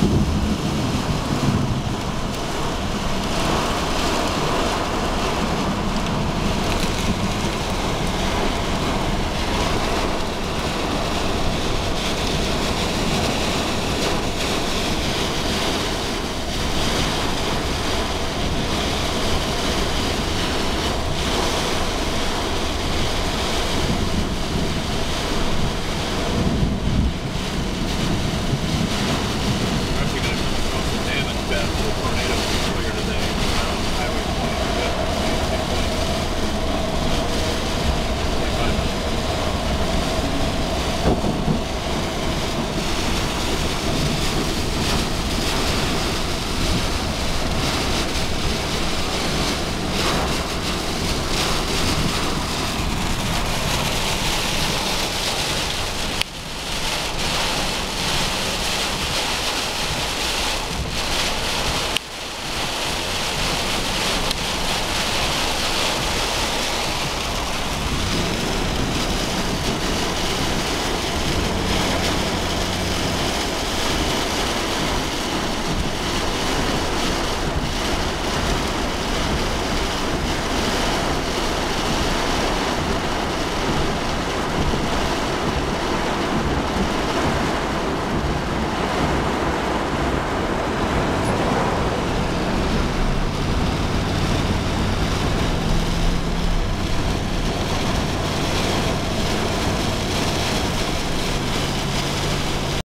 Bye.